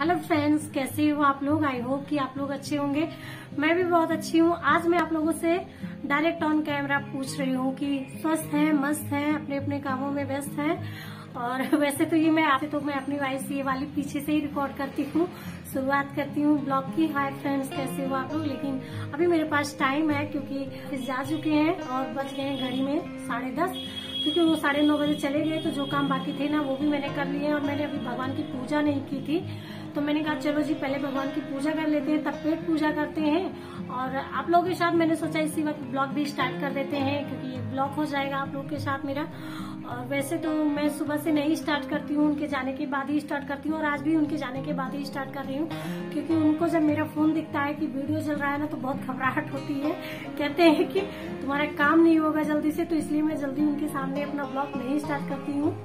Hello friends कैसे हो आप लोग? आई होप कि आप लोग अच्छे होंगे। मैं भी बहुत अच्छी हूँ। आज मैं आप लोगों से डायरेक्ट ऑन कैमरा पूछ रही हूँ कि स्वस्थ हैं, मस्त हैं अपने अपने कामों में व्यस्त हैं। और वैसे तो ये मैं आते तो मैं अपनी वॉइस ये वाली पीछे से ही रिकॉर्ड करती हूँ। शुरुआत करती हूँ ब्लॉग की। हाय फ्रेंड्स कैसे हो आप लोग? लेकिन अभी मेरे पास टाइम है क्योंकि जा चुके हैं और बच गए हैं घड़ी में साढ़े दस। क्योंकि वो साढ़े नौ बजे चले गए तो जो काम बाकी थे ना, वो भी मैंने कर लिए और मैंने अभी भगवान की पूजा नहीं की थी। तो मैंने कहा, चलो जी, पहले भगवान की पूजा कर लेते हैं, तब पेट पूजा करते हैं। और आप लोगों के साथ मैंने सोचा, इसी वक्त ब्लॉग भी स्टार्ट कर देते हैं, क्योंकि ये ब्लॉग हो जाएगा आप लोग के साथ मेरा। और वैसे तो मैं सुबह से नहीं स्टार्ट करती हूँ, उनके जाने के बाद ही स्टार्ट करती हूँ, और आज भी उनके जाने के बाद ही स्टार्ट कर रही हूँ, क्योंकि उनको जब मेरा फ़ोन दिखता है कि वीडियो चल रहा है ना तो बहुत घबराहट होती है। कहते हैं कि, तुम्हारा काम नहीं होगा जल्दी से तो इसलिए मैं जल्दी उनके सामने अपना ब्लॉग नहीं स्टार्ट करती हूँ।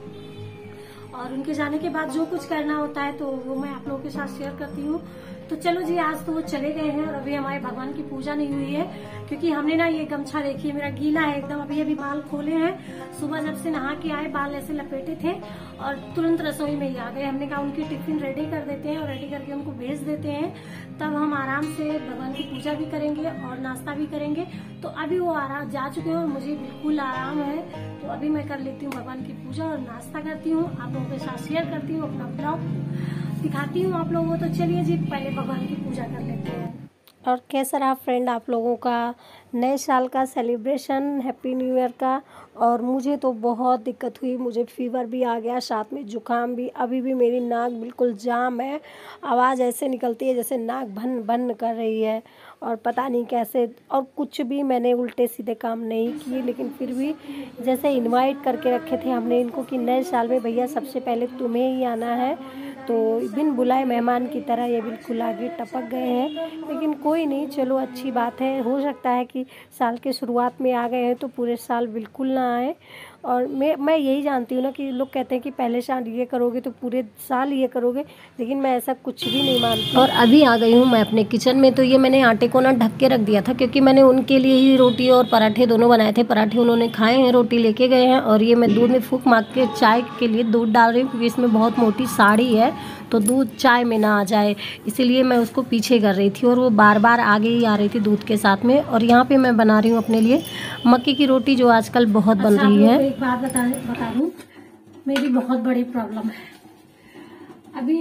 और उनके जाने के बाद जो कुछ करना होता है तो वो मैं आप लोगों के साथ शेयर करती हूँ। तो चलो जी, आज तो वो चले गए हैं और अभी हमारे भगवान की पूजा नहीं हुई है, क्योंकि हमने ना ये गमछा देखिए मेरा गीला है, एकदम अभी अभी बाल खोले हैं। सुबह जब से नहा के आए, बाल ऐसे लपेटे थे और तुरंत रसोई में ही आ गए। हमने कहा उनकी टिफ़िन रेडी कर देते हैं और रेडी करके उनको भेज देते हैं। तब हम आराम से भगवान की पूजा भी करेंगे और नाश्ता भी करेंगे। तो अभी वो आराम जा चुके हैं और मुझे बिल्कुल आराम है। तो अभी मैं कर लेती हूँ भगवान की पूजा और नाश्ता करती हूँ। आप लोगों के साथ शेयर करती हूँ अपना ब्लॉग दिखाती हूँ आप लोगों को। तो चलिए जी, पहले भगवान की पूजा कर लेते हैं। और कैसा रहा फ्रेंड आप लोगों का? नए साल का सेलिब्रेशन हैप्पी न्यू ईयर का। और मुझे तो बहुत दिक्कत हुई, मुझे फीवर भी आ गया, साथ में जुकाम भी। अभी भी मेरी नाक बिल्कुल जाम है, आवाज़ ऐसे निकलती है जैसे नाक भन भन कर रही है। और पता नहीं कैसे, और कुछ भी मैंने उल्टे सीधे काम नहीं किए, लेकिन फिर भी जैसे इनवाइट करके रखे थे हमने इनको कि नए साल में भैया सबसे पहले तुम्हें ही आना है। तो बिन बुलाए मेहमान की तरह ये बिल्कुल आगे टपक गए हैं। लेकिन कोई नहीं, चलो अच्छी बात है, हो सकता है कि साल के शुरुआत में आ गए हैं तो पूरे साल बिल्कुल ना आए। और मैं मैं यही जानती हूँ ना कि लोग कहते हैं कि पहले साल ये करोगे तो पूरे साल ये करोगे लेकिन मैं ऐसा कुछ भी नहीं मानती। और अभी आ गई हूँ मैं अपने किचन में तो ये मैंने आटे को ना ढक के रख दिया था क्योंकि मैंने उनके लिए ही रोटी और पराठे दोनों बनाए थे। पराठे उन्होंने खाए हैं रोटी लेके गए हैं और ये मैं दूध में फूक मार के चाय के लिए दूध डाल रही हूँ क्योंकि इसमें बहुत मोटी साड़ी है तो दूध चाय में ना आ जाए। इसीलिए मैं उसको पीछे कर रही थी और वो बार बार आगे ही आ रही थी दूध के साथ में और यहाँ पे मैं बना रही हूँ अपने लिए मक्की की रोटी जो आजकल बहुत बन अच्छा, रही है। एक बात बता बता दूँ मेरी बहुत बड़ी प्रॉब्लम है। अभी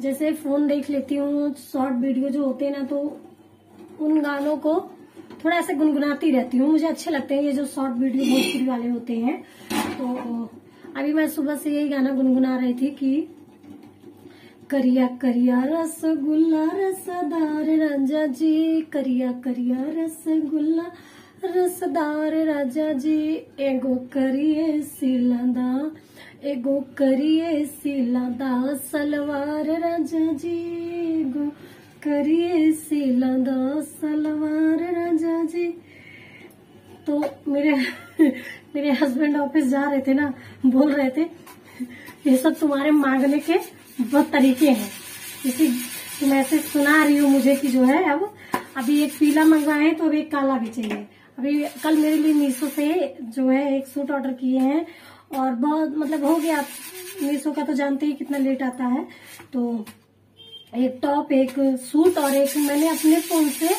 जैसे फ़ोन देख लेती हूँ शॉर्ट वीडियो जो होते हैं ना तो उन गानों को थोड़ा ऐसे गुनगुनाती रहती हूँ। मुझे अच्छे लगते हैं ये जो शॉर्ट वीडियो भोजपुरी वाले होते हैं। तो अभी मैं सुबह से यही गाना गुनगुना रही थी कि करिया करिया रसगुल्ला, रसदार रंजा जी, करिया करिया रसगुल्ला। रसदार राजा जी, एगो करिए सिलादा एगो करिए सिलादा सलवार राजा जी, एगो करिए सिलादा सलवार राजा जी। तो मेरे मेरे हस्बैंड ऑफ़िस जा रहे थे ना, बोल रहे थे, ये सब तुम्हारे मांगने के बहुत तरीके हैं। जैसे तुम ऐसे सुना रही हो मुझे कि जो है, अब, अभी एक पीला मंगवाए तो अब एक काला भी चाहिए। अभी कल मेरे लिए मीशो से जो है एक सूट ऑर्डर किए हैं और बहुत मतलब हो गया, मीशो का तो जानते ही कितना लेट आता है। तो एक टॉप, एक सूट और एक मैंने अपने फ़ोन से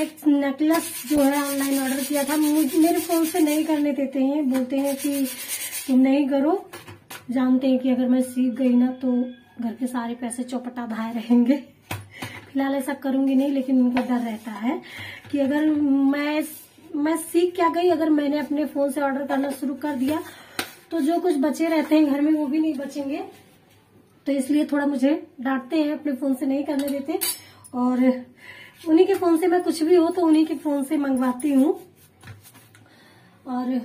एक नेकलेस जो है ऑनलाइन ऑर्डर किया था। मेरे फ़ोन से नहीं करने देते हैं, बोलते हैं कि तुम नहीं करो। जानते हैं कि अगर मैं सीख गई ना तो घर के सारे पैसे चौपटा भाए रहेंगे। फ़िलहाल ऐसा करूँगी नहीं, लेकिन उनको डर रहता है कि अगर मैं मैं सीख क्या गई? अगर मैंने अपने फ़ोन से ऑर्डर करना शुरू कर दिया तो जो कुछ बचे रहते हैं घर में, वो भी नहीं बचेंगे। तो इसलिए थोड़ा मुझे डांटते हैं, अपने फ़ोन से नहीं करने देते। और उन्हीं के फ़ोन से मैं कुछ भी हो तो उन्हीं के फ़ोन से मंगवाती हूँ। और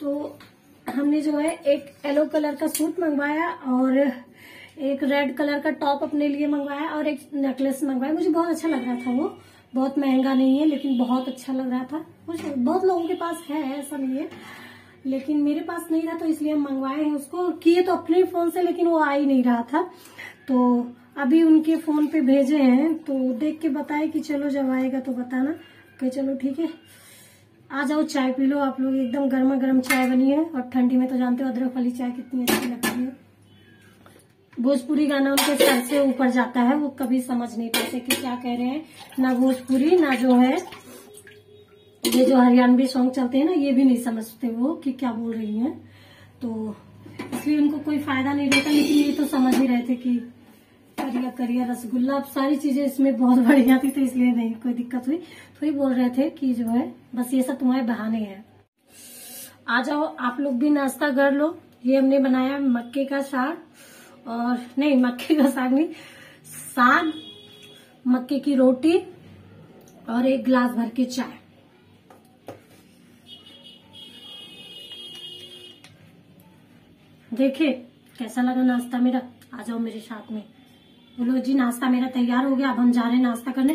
तो हमने जो है, एक येलो कलर का सूट मंगवाया और एक रेड कलर का टॉप अपने लिए मंगवाया और एक नेकलेस मंगवाया। मुझे बहुत अच्छा लग रहा था वो। बहुत महँगा नहीं है, लेकिन बहुत अच्छा लग रहा था। मुझे बहुत लोगों के पास है, ऐसा नहीं है। लेकिन मेरे पास नहीं था तो इसलिए हम मंगवाए हैं उसको। किए तो अपने फ़ोन से, लेकिन वो आ ही नहीं रहा था। तो अभी उनके फ़ोन पे भेजे हैं तो देख के बताए कि चलो जब आएगा तो बताना। कि चलो ठीक है। आ जाओ, चाय पी लो आप लोग। एकदम गर्मा गर्म चाय बनी है और ठंडी में तो जानते हो अदरक वाली चाय कितनी अच्छी लगती है। भोजपुरी गाना उनके सर से ऊपर जाता है, वो कभी समझ नहीं पाते कि क्या कह रहे हैं। ना भोजपुरी, ना जो है, ये जो हरियाणवी सॉन्ग चलते हैं ना, ये भी नहीं समझते वो कि क्या बोल रही हैं। तो इसलिए उनको कोई फ़ायदा नहीं रहता, लेकिन ये तो समझ ही रहे थे कि करिया करिया रसगुल्ला, अब सारी चीज़ें इसमें बहुत बढ़िया थी तो इसलिए नहीं, कोई दिक्कत हुई। तो ही बोल रहे थे कि जो है, बस ये सब तुम्हारे बहाने हैं। आ जाओ, आप लोग भी नाश्ता कर लो। ये हमने बनाया मक्के का साग। और नहीं, मक्के का साग नहीं, साग, मक्के की रोटी और एक गिलास भर के चाय। देखिए, कैसा लगा नाश्ता मेरा? आ जाओ मेरे साथ में। बोलो जी, नाश्ता मेरा तैयार हो गया, अब हम जा रहे हैं नाश्ता करने,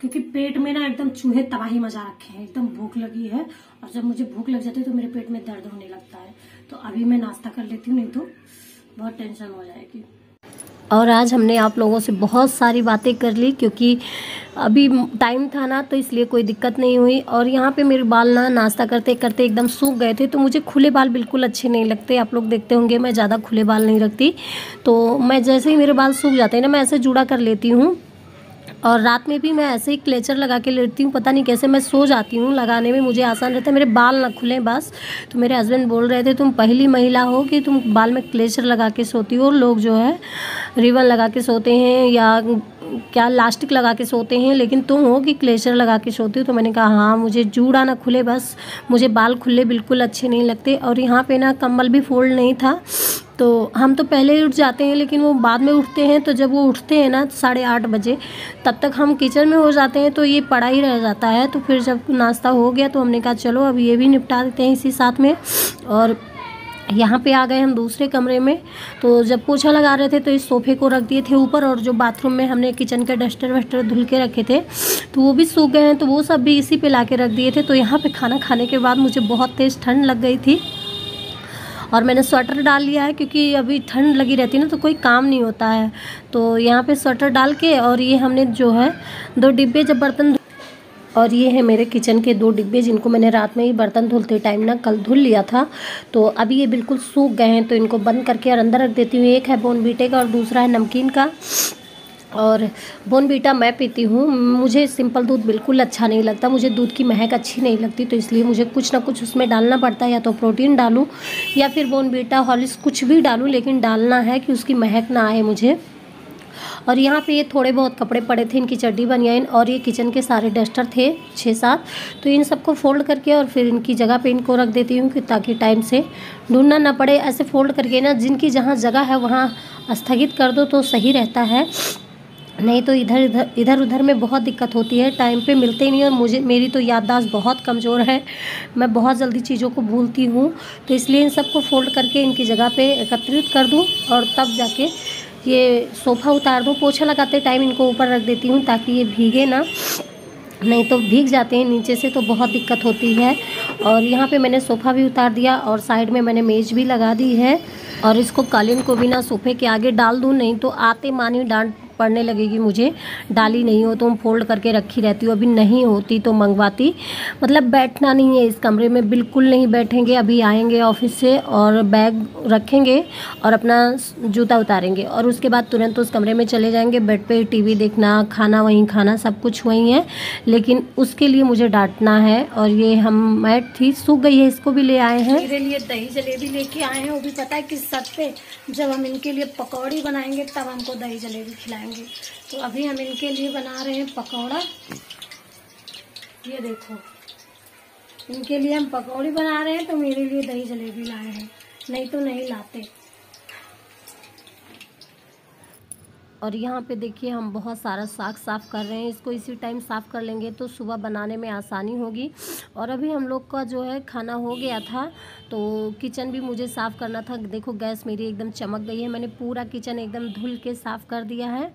क्योंकि पेट में ना एकदम चूहे तबाही मज़ा रखे हैं, एकदम भूख लगी है, और जब मुझे भूख लग जाती है तो मेरे पेट में दर्द होने लगता है। तो अभी मैं नाश्ता कर लेती हूँ, नहीं तो बहुत टेंशन हो जाएगी। और आज हमने आप लोगों से बहुत सारी बातें कर ली, क्योंकि अभी टाइम था ना तो इसलिए कोई दिक्कत नहीं हुई। और यहाँ पे मेरे बाल ना नाश्ता करते करते एकदम सूख गए थे तो मुझे खुले बाल बिल्कुल अच्छे नहीं लगते। आप लोग देखते होंगे, मैं ज़्यादा खुले बाल नहीं रखती। तो मैं जैसे ही मेरे बाल सूख जाते हैं ना, मैं ऐसे जुड़ा कर लेती हूँ। और रात में भी मैं ऐसे ही क्लेचर लगा के लेती हूँ, पता नहीं कैसे मैं सो जाती हूँ, लगाने में मुझे आसान रहता है, मेरे बाल ना खुले बस। तो मेरे हस्बैंड बोल रहे थे, तुम पहली महिला हो कि तुम बाल में क्लेचर लगा के सोती हो लोग जो है, रिबन लगा के सोते हैं या क्या लास्टिक लगा के सोते हैं, लेकिन तुम हो कि क्लेचर लगा के सोती हो? तो मैंने कहा हाँ मुझे जूड़ा ना खुले बस, मुझे बाल खुले बिल्कुल अच्छे नहीं लगते। और यहाँ पे ना कम्बल भी फोल्ड नहीं था तो हम तो पहले ही उठ जाते हैं, लेकिन वो बाद में उठते हैं तो जब वो उठते हैं ना साढ़े आठ बजे, तब तक हम किचन में हो जाते हैं तो ये पड़ा ही रह जाता है। तो फिर जब नाश्ता हो गया तो हमने कहा, चलो, अब ये भी निपटा देते हैं इसी साथ में। और यहाँ पे आ गए हम दूसरे कमरे में। तो जब पोछा लगा रहे थे तो इस सोफे को रख दिए थे ऊपर, और जो बाथरूम में हमने किचन के डस्टर वस्टर धुल के रखे थे तो वो भी सूख गए हैं तो वो सब भी इसी पे ला के रख दिए थे। तो यहाँ पे खाना खाने के बाद मुझे बहुत तेज़ ठंड लग गई थी। और मैंने स्वेटर डाल लिया है क्योंकि अभी ठंड लगी रहती है ना तो कोई काम नहीं होता है। तो यहाँ पे स्वेटर डाल के और ये हमने जो है दो डिब्बे जब बर्तन और ये है मेरे किचन के दो डिब्बे जिनको मैंने रात में ही बर्तन धुलते टाइम ना कल धुल लिया था। तो अभी ये बिल्कुल सूख गए हैं तो इनको बंद करके और अंदर रख देती हूँ। एक है बोन बीटे का और दूसरा है नमकीन का। और बोनबीटा मैं पीती हूँ। मुझे सिंपल दूध बिल्कुल अच्छा नहीं लगता। मुझे दूध की महक अच्छी नहीं लगती तो इसलिए मुझे कुछ ना कुछ उसमें डालना पड़ता है। या तो प्रोटीन डालूँ, या फिर बोनबीटा हॉलिस कुछ भी डालूँ, लेकिन डालना है कि उसकी महक ना आए मुझे। और यहाँ पे ये थोड़े बहुत कपड़े पड़े थे, इनकी चड्डी बनियाइन और ये किचन के सारे डस्टर थे छः सात। तो इन सबको फोल्ड करके और फिर इनकी जगह पे इनको रख देती हूँ कि ताकि टाइम से ढूंढना ना पड़े। ऐसे फोल्ड करके ना, जिनकी जहाँ जगह है, वहाँ स्थगित कर दो तो सही रहता है। नहीं तो इधर इधर इधर उधर में बहुत दिक्कत होती है। टाइम पे मिलते ही नहीं और मुझे, मेरी तो याददाश्त बहुत कमज़ोर है। मैं बहुत जल्दी चीज़ों को भूलती हूँ। तो इसलिए इन सबको फोल्ड करके इनकी जगह पे एकत्रित कर दूँ और तब जाके ये सोफ़ा उतार दूँ। पोछा लगाते टाइम इनको ऊपर रख देती हूँ ताकि ये भीगे ना। नहीं तो भीग जाते हैं। नीचे से तो बहुत दिक्कत होती है। और यहाँ पे मैंने सोफ़ा भी उतार दिया और साइड में मैंने मेज़ भी लगा दी है। और इसको कालीन को भी ना सोफ़े के आगे डाल दूँ, नहीं तो आते मानी डांट पड़ने लगेगी मुझे डाली नहीं हो तो हम फोल्ड करके रखी रहती हूँ। अभी नहीं होती तो मंगवाती। मतलब बैठना नहीं है इस कमरे में। बिल्कुल नहीं बैठेंगे। अभी आएँगे ऑफ़िस से और बैग रखेंगे और अपना जूता उतारेंगे और उसके बाद तुरंत उस कमरे में चले जाएँगे। बेड पे टीवी देखना, खाना वहीं खाना, सब कुछ वहीं है। लेकिन उसके लिए मुझे डांटना है और ये हम मैट थी, सूख गई है, इसको भी ले आए हैं। मेरे लिए दही जलेबी लेके आए हैं। वो भी पता है किस सत पे? जब हम इनके लिए पकौड़ी बनाएँगे, तब हमको दही जलेबी खिलाएँगे। बनाएँगे तो अभी हम इनके लिए बना रहे हैं पकौड़ा। ये देखो। इनके लिए हम पकौड़ी बना रहे हैं तो मेरे लिए दही जलेबी लाए हैं। नहीं तो नहीं लाते। और यहाँ पे देखिए हम बहुत सारा साग साफ़ कर रहे हैं। इसको इसी टाइम साफ़ कर लेंगे तो सुबह बनाने में आसानी होगी। और अभी हम लोग का जो है खाना हो गया था तो किचन भी मुझे साफ़ करना था। देखो गैस मेरी एकदम चमक गई है। मैंने पूरा किचन एकदम धुल के साफ़ कर दिया है।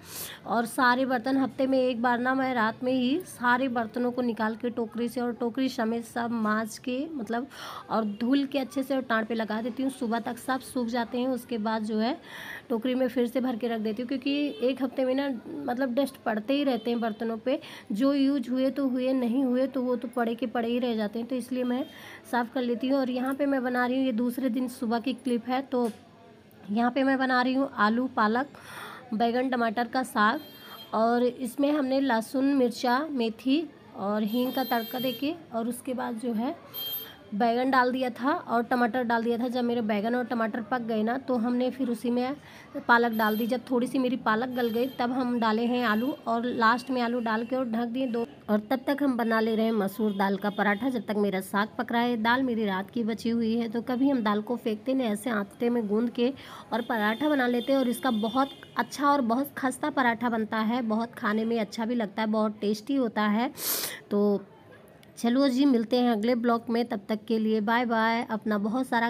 और सारे बर्तन हफ़्ते में एक बार ना मैं रात में ही सारे बर्तनों को निकाल के टोकरी से और टोकरी समेत सब माँज के मतलब और धुल के अच्छे से और टाँट पे लगा देती हूँ। सुबह तक सब सूख जाते हैं। उसके बाद जो है टोकरी में फिर से भर के रख देती हूँ। क्योंकि एक हफ़्ते में ना मतलब डस्ट पड़ते ही रहते हैं बर्तनों पे। जो यूज़ हुए तो हुए, नहीं हुए तो वो तो पड़े के पड़े ही रह जाते हैं। तो इसलिए मैं साफ़ कर लेती हूँ। और यहाँ पे मैं बना रही हूँ, ये दूसरे दिन सुबह की क्लिप है। तो यहाँ पे मैं बना रही हूँ आलू, पालक, बैगन, टमाटर का साग। और इसमें हमने लहसुन, मिर्चा, मेथी और हींग का तड़का देके और उसके बाद जो है बैगन डाल दिया था और टमाटर डाल दिया था। जब मेरे बैगन और टमाटर पक गए ना तो हमने फिर उसी में पालक डाल दी। जब थोड़ी सी मेरी पालक गल गई, तब हम डाले हैं आलू और लास्ट में आलू डाल के और ढक दिए दो। और तब तक हम बना ले रहे हैं मसूर दाल का पराठा। जब तक मेरा साग पक रहा है, दाल मेरी रात की बची हुई है तो कभी हम दाल को फेंकते नहीं, ऐसे आटे में गूंद के और पराठा बना लेते हैं। और इसका बहुत अच्छा और बहुत खस्ता पराठा बनता है। बहुत खाने में अच्छा भी लगता है, बहुत टेस्टी होता है। तो चलो जी, मिलते हैं अगले ब्लॉग में, तब तक के लिए बाय बाय, अपना बहुत सारा